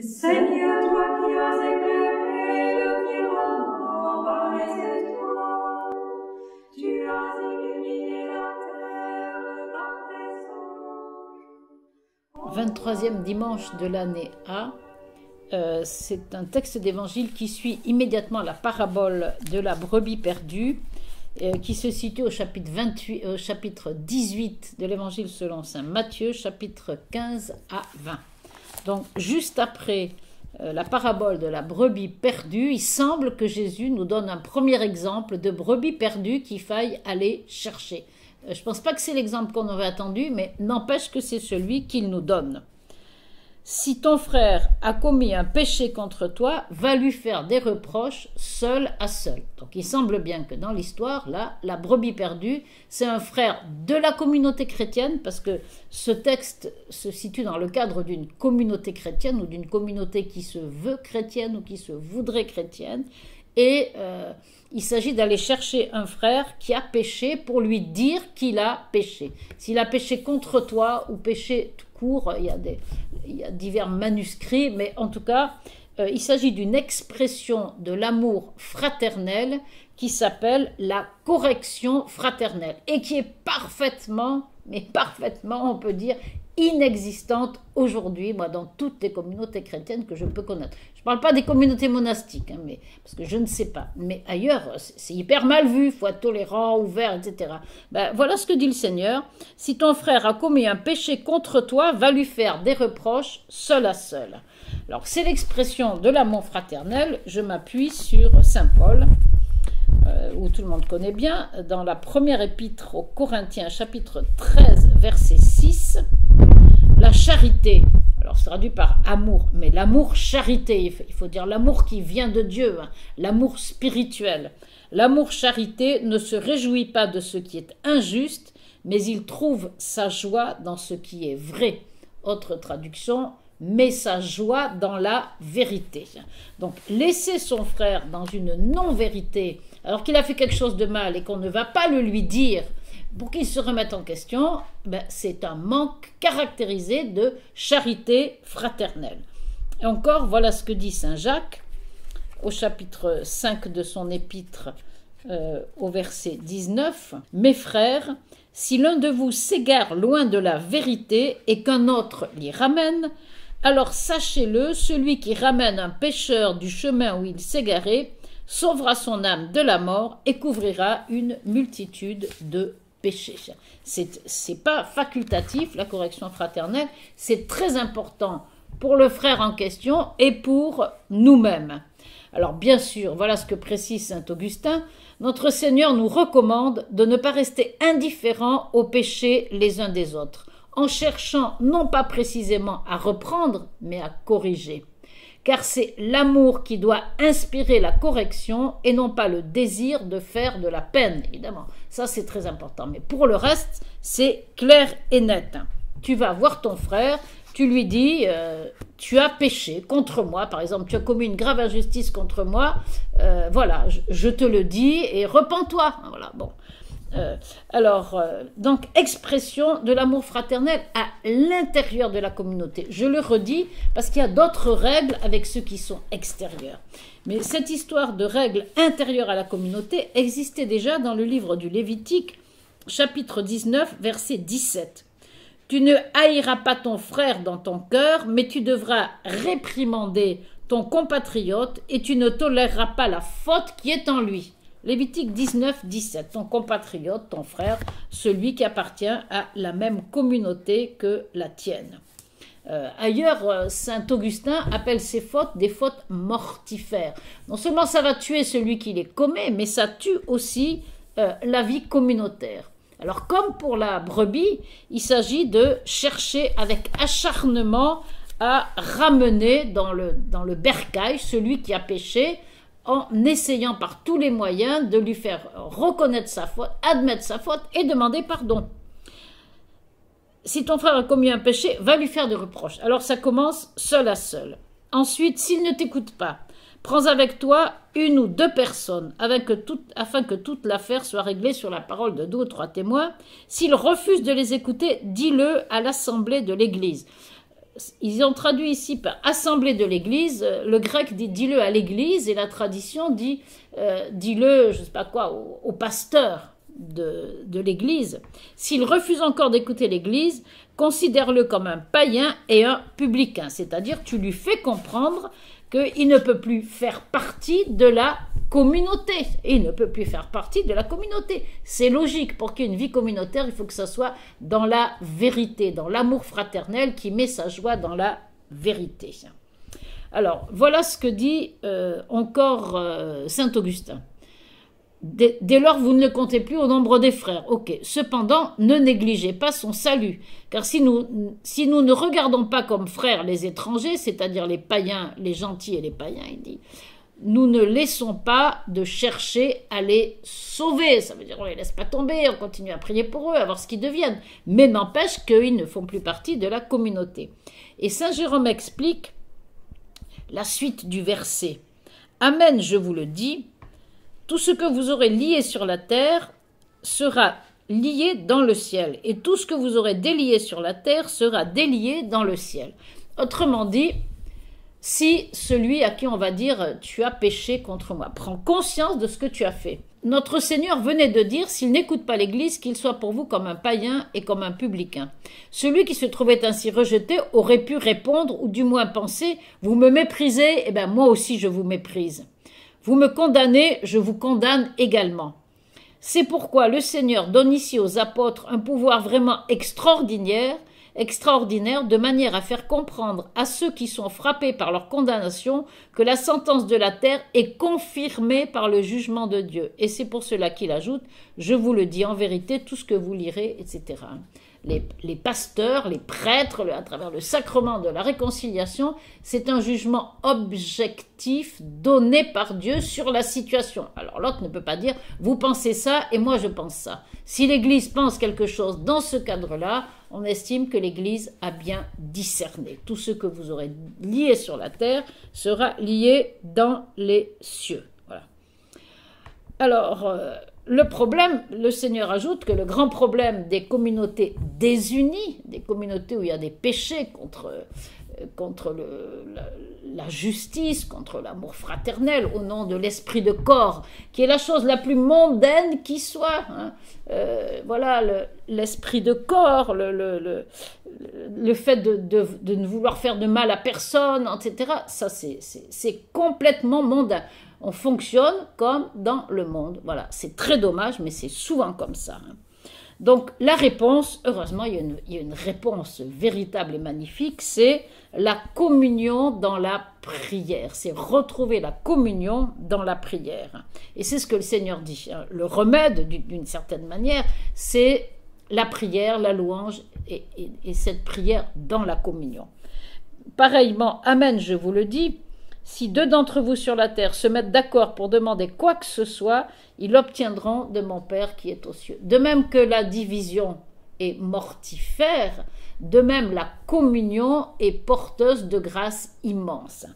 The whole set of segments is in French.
Seigneur, toi qui as éclairé le firmament par les étoiles, tu as illuminé la terre par tes anges. 23e dimanche de l'année A, euh, c'est un texte d'évangile qui suit immédiatement la parabole de la brebis perdue, euh, qui se situe au chapitre, 28, au chapitre 18 de l'évangile selon saint Matthieu, chapitre 15 à 20. Donc, juste après euh, la parabole de la brebis perdue, il semble que Jésus nous donne un premier exemple de brebis perdue qu'il faille aller chercher. Euh, je ne pense pas que c'est l'exemple qu'on aurait attendu, mais n'empêche que c'est celui qu'il nous donne. Si ton frère a commis un péché contre toi, va lui faire des reproches seul à seul. Donc il semble bien que dans l'histoire, là, la brebis perdue, c'est un frère de la communauté chrétienne, parce que ce texte se situe dans le cadre d'une communauté chrétienne ou d'une communauté qui se veut chrétienne ou qui se voudrait chrétienne. Et euh, il s'agit d'aller chercher un frère qui a péché pour lui dire qu'il a péché. S'il a péché contre toi ou péché il y a divers manuscrits, mais en tout cas, euh, il s'agit d'une expression de l'amour fraternel qui s'appelle la correction fraternelle et qui est parfaitement, mais parfaitement, on peut dire, inexistante aujourd'hui, moi, dans toutes les communautés chrétiennes que je peux connaître. Je ne parle pas des communautés monastiques, hein, mais, parce que je ne sais pas. Mais ailleurs, c'est hyper mal vu, il tolérant, ouvert, etc. Ben, voilà ce que dit le Seigneur. Si ton frère a commis un péché contre toi, va lui faire des reproches seul à seul. Alors, c'est l'expression de l'amour fraternel. Je m'appuie sur Saint Paul. Euh, où tout le monde connaît bien, dans la première épître aux Corinthiens, chapitre 13, verset 6, la charité, alors c'est traduit par amour, mais l'amour charité, il faut dire l'amour qui vient de Dieu, hein, l'amour spirituel. L'amour charité ne se réjouit pas de ce qui est injuste, mais il trouve sa joie dans ce qui est vrai. Autre traduction, met sa joie dans la vérité. Donc laisser son frère dans une non-vérité, alors qu'il a fait quelque chose de mal et qu'on ne va pas le lui dire pour qu'il se remette en question, ben, c'est un manque caractérisé de charité fraternelle. Et encore, voilà ce que dit Saint Jacques au chapitre 5 de son épître euh, au verset 19. Mes frères, si l'un de vous s'égare loin de la vérité et qu'un autre l'y ramène, alors sachez-le, celui qui ramène un pécheur du chemin où il s'égarait sauvera son âme de la mort et couvrira une multitude de péchés. C'est pas facultatif, la correction fraternelle, c'est très important pour le frère en question et pour nous-mêmes. Alors bien sûr, voilà ce que précise Saint Augustin, notre Seigneur nous recommande de ne pas rester indifférents aux péchés les uns des autres en cherchant non pas précisément à reprendre, mais à corriger. Car c'est l'amour qui doit inspirer la correction et non pas le désir de faire de la peine, évidemment. Ça, c'est très important. Mais pour le reste, c'est clair et net. Tu vas voir ton frère, tu lui dis, euh, tu as péché contre moi, par exemple, tu as commis une grave injustice contre moi, euh, voilà, je, te le dis et repens-toi. Voilà, bon. Euh, alors, euh, donc, expression de l'amour fraternel à l'intérieur de la communauté. Je le redis parce qu'il y a d'autres règles avec ceux qui sont extérieurs. Mais cette histoire de règles intérieures à la communauté existait déjà dans le livre du Lévitique, chapitre 19, verset 17. Tu ne haïras pas ton frère dans ton cœur, mais tu devras réprimander ton compatriote et tu ne toléreras pas la faute qui est en lui. Lévitique 19, 17, ton compatriote, ton frère, celui qui appartient à la même communauté que la tienne. Euh, ailleurs, euh, Saint Augustin appelle ces fautes des fautes mortifères. Non seulement ça va tuer celui qui les commet, mais ça tue aussi euh, la vie communautaire. Alors comme pour la brebis, il s'agit de chercher avec acharnement à ramener dans le, dans le bercail celui qui a péché, en essayant par tous les moyens de lui faire reconnaître sa faute, admettre sa faute et demander pardon. Si ton frère a commis un péché, va lui faire des reproches. Alors ça commence seul à seul. Ensuite, s'il ne t'écoute pas, prends avec toi une ou deux personnes afin que, toute l'affaire soit réglée sur la parole de deux ou trois témoins. S'il refuse de les écouter, dis-le à l'assemblée de l'Église ils ont traduit ici par assemblée de l'Église. Le grec dit dis-le à l'Église et la tradition dit euh, dis-le, je sais pas quoi, au, pasteur de, de l'Église. S'il refuse encore d'écouter l'Église, considère-le comme un païen et un publicain, c'est-à-dire tu lui fais comprendre qu'il ne peut plus faire partie de la communauté. Il ne peut plus faire partie de la communauté. C'est logique. Pour qu'il y ait une vie communautaire, il faut que ça soit dans la vérité, dans l'amour fraternel qui met sa joie dans la vérité. Alors, voilà ce que dit euh, encore euh, Saint Augustin. Dès, lors, vous ne comptez plus au nombre des frères. Ok. Cependant, ne négligez pas son salut. Car si nous, si nous ne regardons pas comme frères les étrangers, c'est-à-dire les païens, les gentils et les païens, il dit, nous ne laissons pas de chercher à les sauver. Ça veut dire on les laisse pas tomber, on continue à prier pour eux, à voir ce qu'ils deviennent. Mais n'empêche qu'ils ne font plus partie de la communauté. Et Saint Jérôme explique la suite du verset. Amen, je vous le dis, tout ce que vous aurez lié sur la terre sera lié dans le ciel, et tout ce que vous aurez délié sur la terre sera délié dans le ciel. Autrement dit, si celui à qui on va dire tu as péché contre moi prend conscience de ce que tu as fait. Notre Seigneur venait de dire s'il n'écoute pas l'Église, qu'il soit pour vous comme un païen et comme un publicain. Celui qui se trouvait ainsi rejeté aurait pu répondre ou du moins penser vous me méprisez, eh bien moi aussi je vous méprise. Vous me condamnez, je vous condamne également. C'est pourquoi le Seigneur donne ici aux apôtres un pouvoir vraiment extraordinaire extraordinaire de manière à faire comprendre à ceux qui sont frappés par leur condamnation que la sentence de la terre est confirmée par le jugement de Dieu. Et c'est pour cela qu'il ajoute, je vous le dis en vérité, tout ce que vous lirez, etc. Les, pasteurs, les prêtres, à travers le sacrement de la réconciliation, c'est un jugement objectif donné par Dieu sur la situation. Alors l'autre ne peut pas dire, vous pensez ça et moi je pense ça. Si l'Église pense quelque chose dans ce cadre-là, on estime que l'Église a bien discerné. Tout ce que vous aurez lié sur la terre sera lié dans les cieux. Voilà. Alors, euh, le problème, le Seigneur ajoute que le grand problème des communautés désunies, des communautés où il y a des péchés contre contre le, la, justice, contre l'amour fraternel, au nom de l'esprit de corps, qui est la chose la plus mondaine qui soit. Hein. Euh, voilà, l'esprit le, de corps, le, le, le fait de, de, de, ne vouloir faire de mal à personne, etc. Ça, c'est complètement mondain. On fonctionne comme dans le monde. Voilà, c'est très dommage, mais c'est souvent comme ça. Hein. Donc la réponse, heureusement, il y, a une, réponse véritable et magnifique, c'est la communion dans la prière. C'est retrouver la communion dans la prière. Et c'est ce que le Seigneur dit. Hein. Le remède, d'une certaine manière, c'est la prière, la louange et cette prière dans la communion. Pareillement, Amen, je vous le dis, si deux d'entre vous sur la terre se mettent d'accord pour demander quoi que ce soit, ils l'obtiendront de mon Père qui est aux cieux. De même que la division est mortifère, de même la communion est porteuse de grâce immense.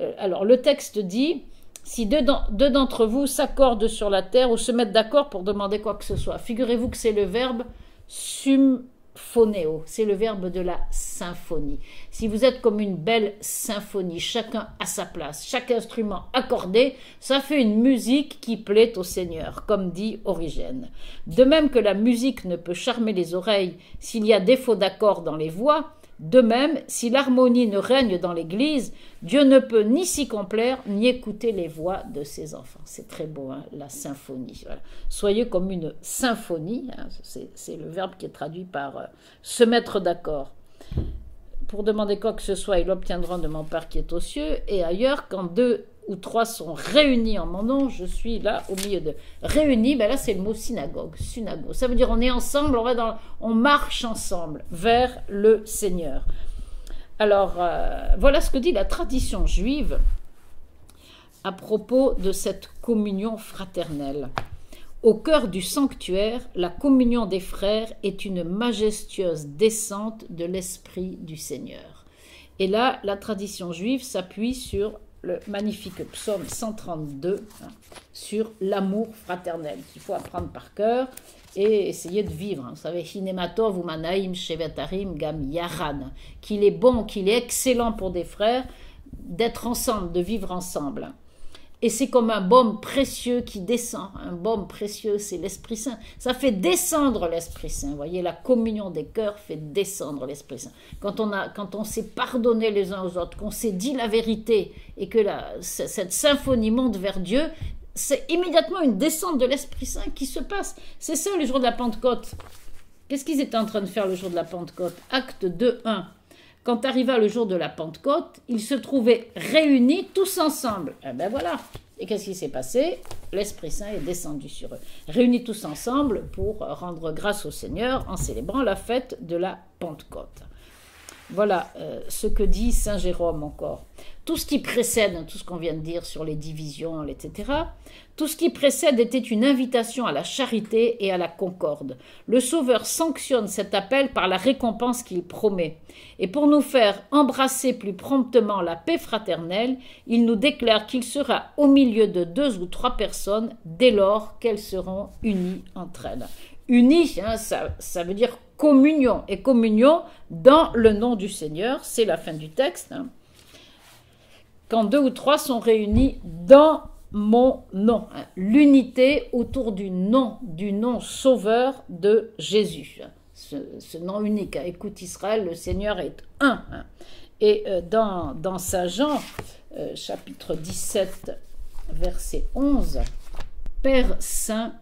Euh, alors le texte dit, si deux d'entre vous s'accordent sur la terre ou se mettent d'accord pour demander quoi que ce soit, figurez-vous que c'est le verbe sum phonéo, c'est le verbe de la symphonie. Si vous êtes comme une belle symphonie, chacun à sa place, chaque instrument accordé, ça fait une musique qui plaît au Seigneur, comme dit Origène. De même que la musique ne peut charmer les oreilles s'il y a défaut d'accord dans les voix, de même, si l'harmonie ne règne dans l'Église, Dieu ne peut ni s'y complaire, ni écouter les voix de ses enfants. C'est très beau, hein, la symphonie. Soyez comme une symphonie, hein, c'est le verbe qui est traduit par euh, se mettre d'accord. Pour demander quoi que ce soit, ils l'obtiendront de mon Père qui est aux cieux, et ailleurs, quand deux ou trois sont réunis en mon nom, je suis là au milieu de réunis. Ben là, c'est le mot synagogue, synagogue. Ça veut dire on est ensemble, on va dans, on marche ensemble vers le Seigneur. Alors euh, voilà ce que dit la tradition juive à propos de cette communion fraternelle. Au cœur du sanctuaire, la communion des frères est une majestueuse descente de l'esprit du Seigneur. Et là, la tradition juive s'appuie sur le magnifique psaume 132 hein, sur l'amour fraternel qu'il faut apprendre par cœur et essayer de vivre. Vous savez, Hinematov Manaim Gam Yaran, qu'il est bon, qu'il est excellent pour des frères d'être ensemble, de vivre ensemble. Et c'est comme un baume précieux qui descend. Un baume précieux, c'est l'Esprit Saint. Ça fait descendre l'Esprit Saint. Vous voyez, la communion des cœurs fait descendre l'Esprit Saint. Quand on, a, quand on s'est pardonné les uns aux autres, qu'on s'est dit la vérité et que la, cette symphonie monte vers Dieu, c'est immédiatement une descente de l'Esprit Saint qui se passe. C'est ça le jour de la Pentecôte. Qu'est-ce qu'ils étaient en train de faire le jour de la Pentecôte? Acte 2, 1. Quand arriva le jour de la Pentecôte, ils se trouvaient réunis tous ensemble. Eh ben voilà. Et qu'est-ce qui s'est passé? L'Esprit Saint est descendu sur eux. Réunis tous ensemble pour rendre grâce au Seigneur en célébrant la fête de la Pentecôte. Voilà euh, ce que dit Saint Jérôme encore. Tout ce qui précède, tout ce qu'on vient de dire sur les divisions, etc., tout ce qui précède était une invitation à la charité et à la concorde. Le Sauveur sanctionne cet appel par la récompense qu'il promet. Et pour nous faire embrasser plus promptement la paix fraternelle, il nous déclare qu'il sera au milieu de deux ou trois personnes dès lors qu'elles seront unies entre elles. Unies, hein, ça, ça veut dire communion. Et communion dans le nom du Seigneur, c'est la fin du texte. Hein. Quand deux ou trois sont réunis dans mon nom. Hein. L'unité autour du nom, du nom sauveur de Jésus. Ce, nom unique. Hein. Écoute Israël, le Seigneur est un. Et euh, dans, dans Saint Jean, euh, chapitre 17, verset 11, Père Saint,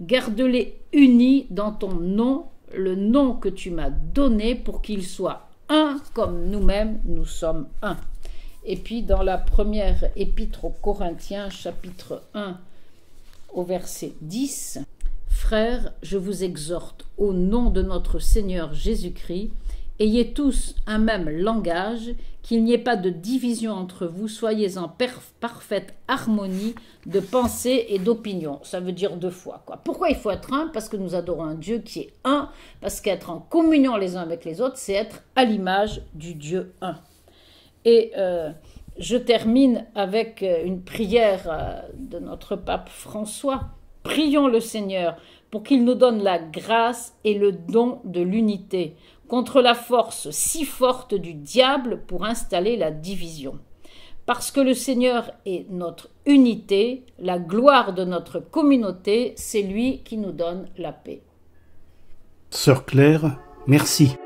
garde-les unis dans ton nom le nom que tu m'as donné pour qu'il soit un comme nous-mêmes nous sommes un. Et puis dans la première épître aux Corinthiens, chapitre 1, au verset 10, Frères, je vous exhorte au nom de notre Seigneur Jésus-Christ, ayez tous un même langage qu'il n'y ait pas de division entre vous, soyez en parfaite harmonie de pensée et d'opinion. Ça veut dire deux fois. Quoi. Pourquoi il faut être un? Parce que nous adorons un Dieu qui est un, parce qu'être en communion les uns avec les autres, c'est être à l'image du Dieu un. Et euh, je termine avec euh, une prière euh, de notre pape François. Prions le Seigneur pour qu'il nous donne la grâce et le don de l'unité contre la force si forte du diable pour installer la division. Parce que le Seigneur est notre unité, la gloire de notre communauté, c'est lui qui nous donne la paix. Sœur Claire, merci.